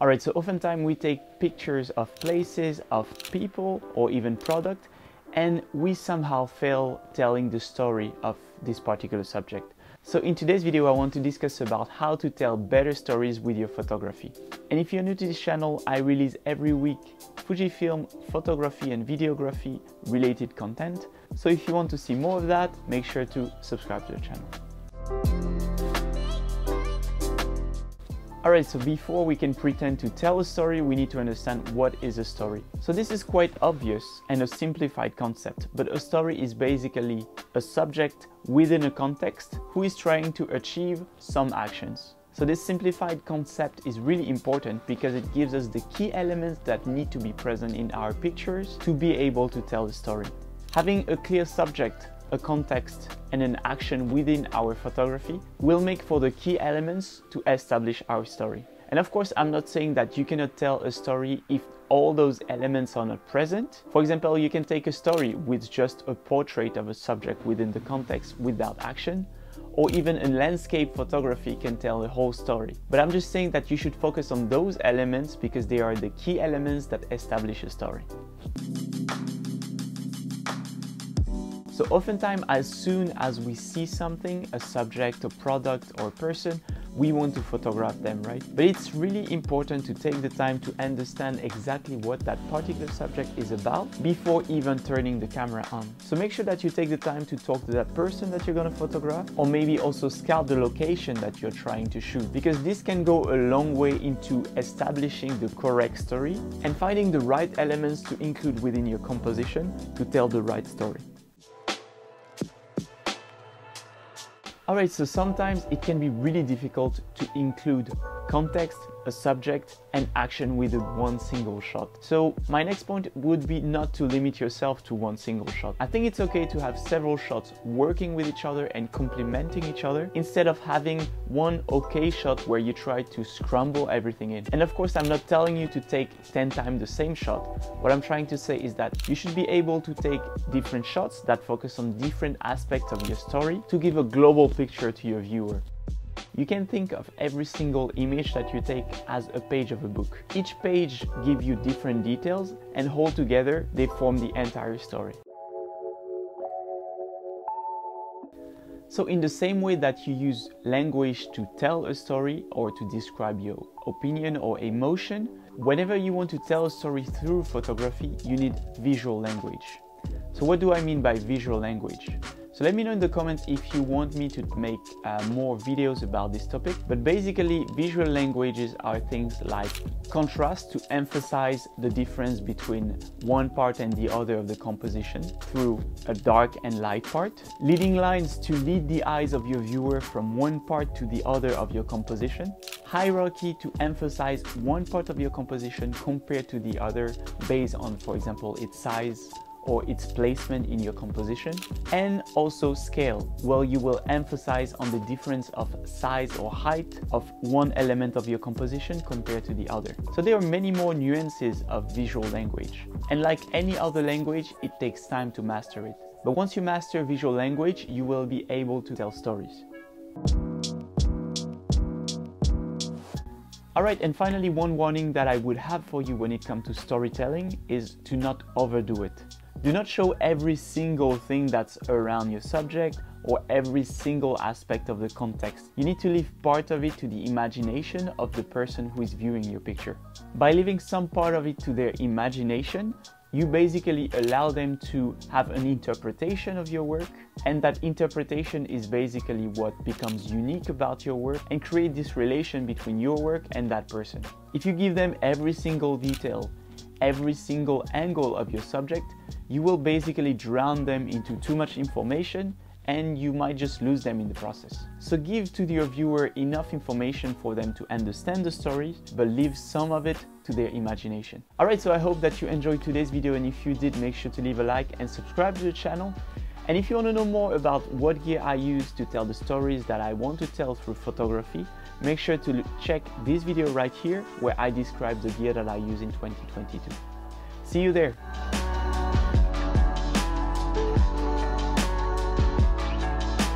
Alright, so oftentimes we take pictures of places, of people, or even product, and we somehow fail telling the story of this particular subject. So in today's video, I want to discuss about how to tell better stories with your photography. And if you're new to this channel, I release every week Fujifilm photography and videography related content. So if you want to see more of that, make sure to subscribe to the channel. Alright, so before we can pretend to tell a story, we need to understand what is a story. So this is quite obvious and a simplified concept, but a story is basically a subject within a context who is trying to achieve some actions. So this simplified concept is really important because it gives us the key elements that need to be present in our pictures to be able to tell the story. Having a clear subject a context and an action within our photography will make for the key elements to establish our story. And of course, I'm not saying that you cannot tell a story if all those elements are not present. For example, you can take a story with just a portrait of a subject within the context without action, or even a landscape photography can tell a whole story. But I'm just saying that you should focus on those elements because they are the key elements that establish a story. So oftentimes, as soon as we see something, a subject, a product or a person, we want to photograph them, right? But it's really important to take the time to understand exactly what that particular subject is about before even turning the camera on. So make sure that you take the time to talk to that person that you're gonna photograph or maybe also scout the location that you're trying to shoot because this can go a long way into establishing the correct story and finding the right elements to include within your composition to tell the right story. Alright, so sometimes it can be really difficult to include context, a subject, and action with one single shot. So my next point would be not to limit yourself to one single shot. I think it's okay to have several shots working with each other and complementing each other instead of having one okay shot where you try to scramble everything in. And of course, I'm not telling you to take 10 times the same shot. What I'm trying to say is that you should be able to take different shots that focus on different aspects of your story to give a global picture to your viewer. You can think of every single image that you take as a page of a book. Each page gives you different details and all together they form the entire story. So in the same way that you use language to tell a story or to describe your opinion or emotion, whenever you want to tell a story through photography, you need visual language. So what do I mean by visual language? So let me know in the comments if you want me to make uh, more videos about this topic. But basically, visual languages are things like contrast to emphasize the difference between one part and the other of the composition through a dark and light part. Leading lines to lead the eyes of your viewer from one part to the other of your composition. Hierarchy to emphasize one part of your composition compared to the other based on, for example, its size, or its placement in your composition and also scale where you will emphasize on the difference of size or height of one element of your composition compared to the other. So there are many more nuances of visual language and like any other language it takes time to master it. But once you master visual language you will be able to tell stories. Alright, and finally, one warning that I would have for you when it comes to storytelling is to not overdo it. Do not show every single thing that's around your subject or every single aspect of the context. You need to leave part of it to the imagination of the person who is viewing your picture. By leaving some part of it to their imagination, you basically allow them to have an interpretation of your work and that interpretation is basically what becomes unique about your work and create this relation between your work and that person. If you give them every single detail, every single angle of your subject, you will basically drown them into too much information and you might just lose them in the process. So give to your viewer enough information for them to understand the story, but leave some of it to their imagination. Alright, so I hope that you enjoyed today's video and if you did, make sure to leave a like and subscribe to the channel. And if you want to know more about what gear I use to tell the stories that I want to tell through photography, make sure to check this video right here where I describe the gear that I use in 2022. See you there!